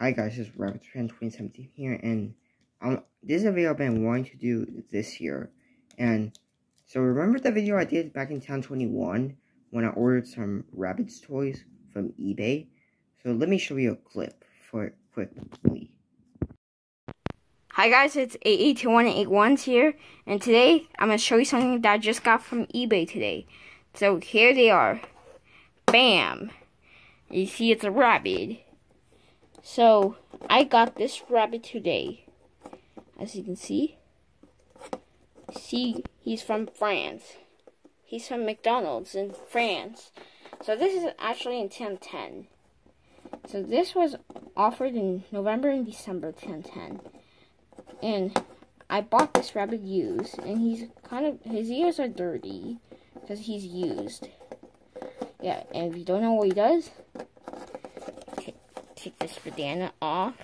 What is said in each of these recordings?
Hi guys, this is Rabbids Fan 2017 here, and um, this is a video I've been wanting to do this year. And so remember the video I did back in Town 21 when I ordered some rabbits toys from eBay? So let me show you a clip for quickly. Hi guys, it's 882181 here, and today I'm going to show you something that I just got from eBay today. So here they are. Bam! You see it's a rabbit. So, I got this rabbit today. As you can see. See, he's from France. He's from McDonald's in France. So this is actually in 1010. So this was offered in November and December 1010. And I bought this rabbit used. And he's kind of, his ears are dirty. Because he's used. Yeah, and if you don't know what he does, take this banana off.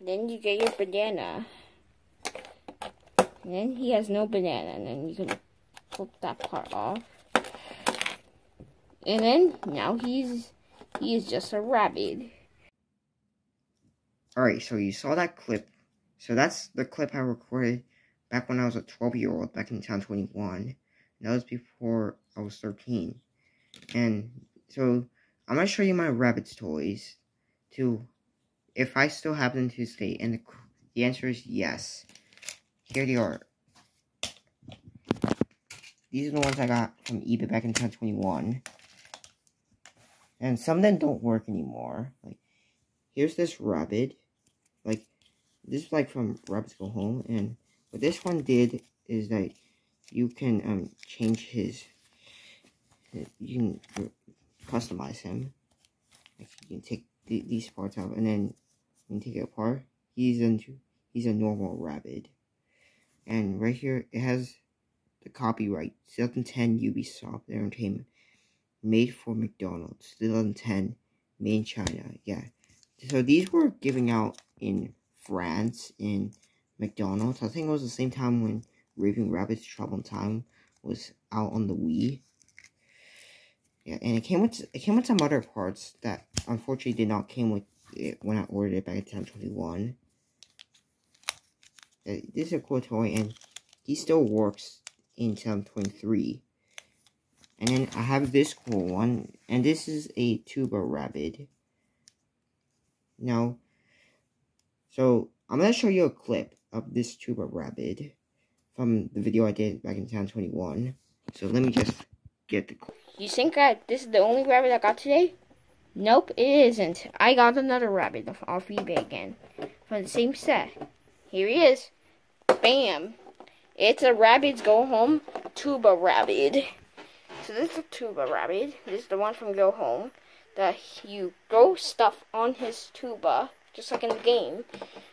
Then you get your banana. And then he has no banana, and then you can flip that part off. And then now he's he is just a rabbit. Alright, so you saw that clip. So that's the clip I recorded back when I was a 12 year old back in town 21. That was before I was 13. And so I'm gonna show you my rabbit's toys to if I still have them to stay. And the, the answer is yes. Here they are. These are the ones I got from eBay back in 2021. And some of them don't work anymore. Like, here's this rabbit. Like, this is like from Rabbids Go Home. And what this one did is that you can um change his you can customize him. Like you can take th these parts out and then you can take it apart. He's into he's a normal rabbit. And right here it has the copyright 2010 Ubisoft Entertainment made for McDonald's 2010 made in China. Yeah. So these were giving out in France in McDonald's. I think it was the same time when Raving Rabbids Travel in Time was out on the Wii. Yeah, and it came with it came with some other parts that unfortunately did not came with it when I ordered it back in 1021. Uh, this is a cool toy, and he still works in 1023. And then I have this cool one, and this is a tuba rabbit. Now, so I'm gonna show you a clip of this tuba rabbit from the video I did back in 1021. So let me just get the you think that this is the only rabbit I got today? Nope, it isn't. I got another rabbit off eBay again. From the same set. Here he is. Bam. It's a Rabbids Go Home Tuba Rabbit. So this is a Tuba Rabbit. This is the one from Go Home. That you throw stuff on his tuba, just like in the game.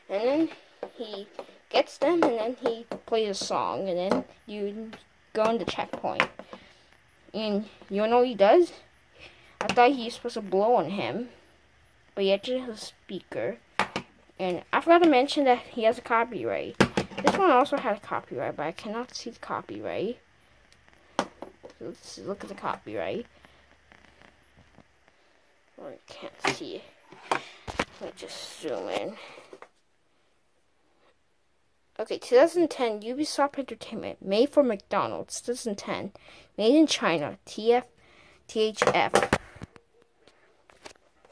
And then he gets them, and then he plays a song. And then you go on the checkpoint. And you know he does? I thought he was supposed to blow on him. But he actually has a speaker. And I forgot to mention that he has a copyright. This one also has a copyright, but I cannot see the copyright. So let's look at the copyright. I can't see it. Let me just zoom in. Okay, 2010 Ubisoft Entertainment, made for McDonald's. 2010, made in China. TF, THF.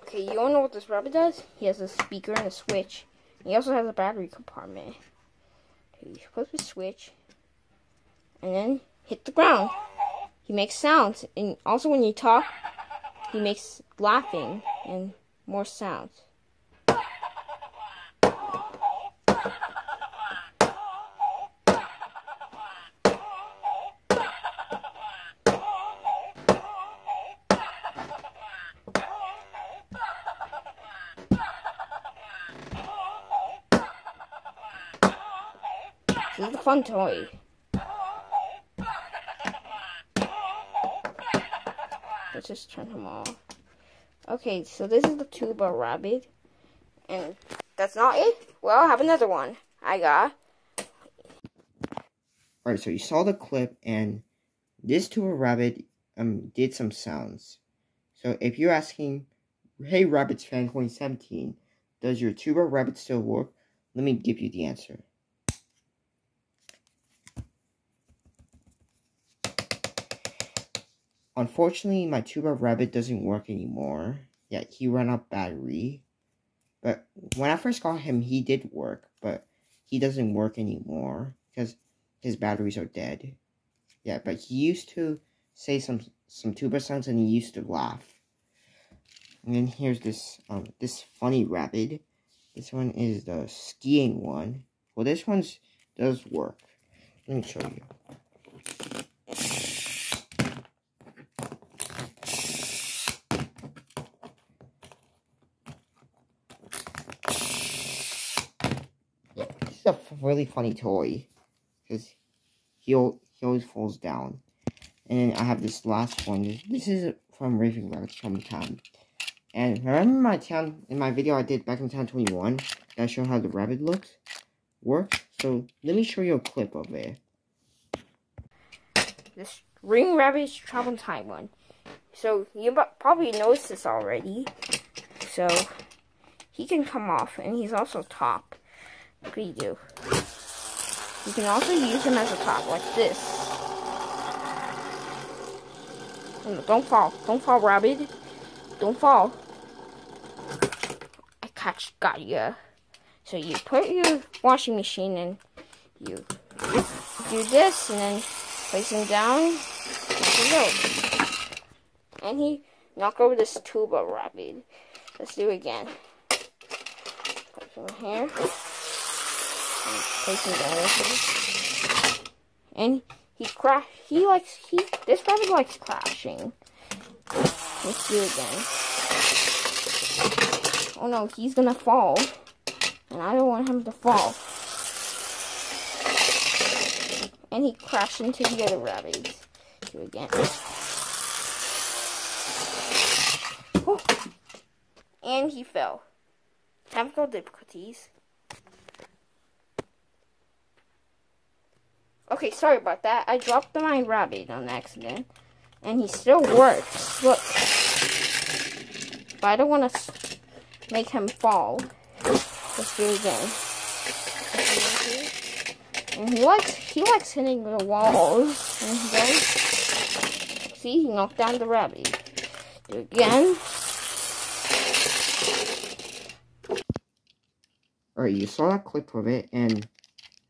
Okay, you don't know what this rabbit does? He has a speaker and a switch. He also has a battery compartment. Okay, you flip the switch, and then hit the ground. He makes sounds, and also when you talk, he makes laughing and more sounds. Fun toy. Let's just turn him off. Okay, so this is the tuba rabbit. And that's not it. Well, I have another one. I got. Alright, so you saw the clip, and this tuba rabbit um did some sounds. So if you're asking, hey Rabbids fan 2017, does your tuba rabbit still work? Let me give you the answer. Unfortunately, my Tuba rabbit doesn't work anymore. Yeah, he ran out battery. But when I first got him, he did work, but he doesn't work anymore because his batteries are dead. Yeah, but he used to say some some tuber sounds and he used to laugh. And then here's this um this funny rabbit. This one is the skiing one. Well, this one's does work. Let me show you. Yeah, this is a really funny toy because he he always falls down. And I have this last one. This is from Raving from Town. And remember my town in my video I did back in Town 21 that showed how the rabbit looks works. So let me show you a clip of it. This Raving Rabbids Travel Time one. So you probably noticed this already. So he can come off, and he's also top. What you do? You can also use him as a top, like this. Don't fall. Don't fall, Rabbit. Don't fall. I catch, got ya. So you put your washing machine in. You do this, and then place him down. And he knock over this tuba rabbit. Let's do it again. Put him here. And place him. And he crash. He likes he. This rabbit likes crashing. Let's do it again. Oh no, he's gonna fall. And I don't want him to fall. And he crashed into the other rabbits. Do it again. Oh. And he fell. Technical difficulties. Okay, sorry about that. I dropped my rabbit on accident. And he still works. Look. But I don't want to make him fall. Let's do it again. And he likes he likes hitting the walls. And he does. See, he knocked down the rabbit. Do it again. Alright, you saw that clip of it, and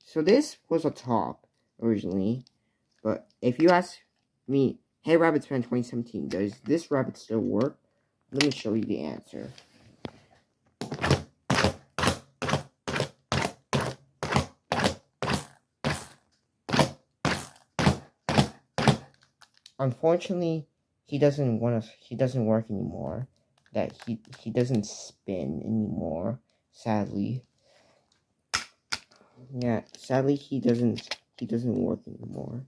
so this was a top originally, but if you ask me, hey Rabbids fan 2017, does this rabbit still work? Let me show you the answer. unfortunately, he doesn't want to. He doesn't work anymore. That he he doesn't spin anymore. Sadly. Yeah, sadly he doesn't. He doesn't work anymore.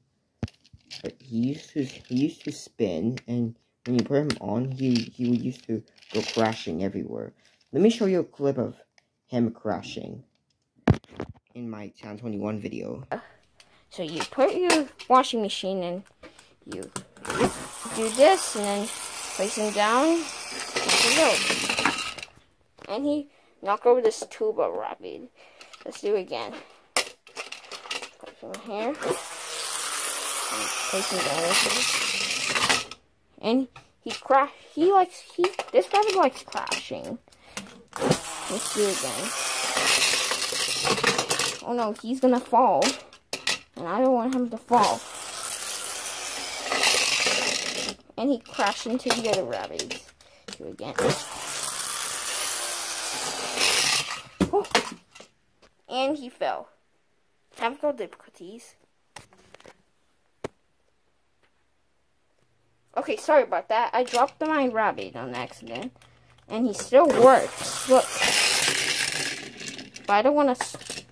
But he used to. He used to spin, and when you put him on, he he used to go crashing everywhere. Let me show you a clip of him crashing in my Town 21 video. So you put your washing machine in you do this and then place him down. And he knock over this tuba rabbit. Let's do it again. Him here. And he crash. He likes he. This rabbit likes crashing. Let's do it again. Oh no, he's gonna fall. And I don't want him to fall. and he crashed into the other rabbits. Do it again. Oh. And he fell. Technical difficulties. Okay, sorry about that. I dropped my rabbit on accident. And he still works. Look. But I don't want to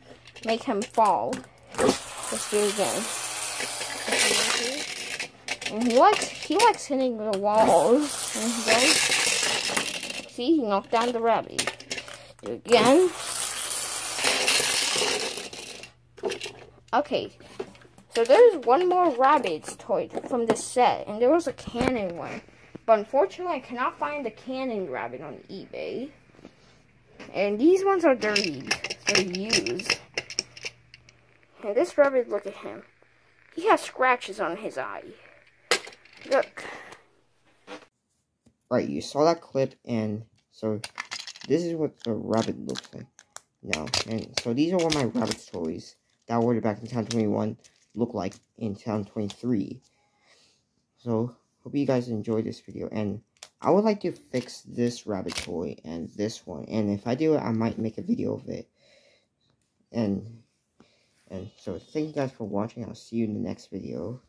make him fall. Let's do it again. And he likes he likes hitting the walls. And he goes. See, he knocked down the rabbit. Do it again. Okay. So there's one more Rabbids toy from this set, and there was a cannon one. But unfortunately, I cannot find the Cannon Rabbit on eBay. And these ones are dirty. They're used. And this rabbit, look at him. He has scratches on his eye. Look. Right, you saw that clip, and so this is what the rabbit looks like now. And so these are what my rabbit stories that ordered back in Town 21 look like in Town 23. So, hope you guys enjoyed this video, and I would like to fix this rabbit toy and this one, and if I do it, I might make a video of it. And, and so, thank you guys for watching, I'll see you in the next video.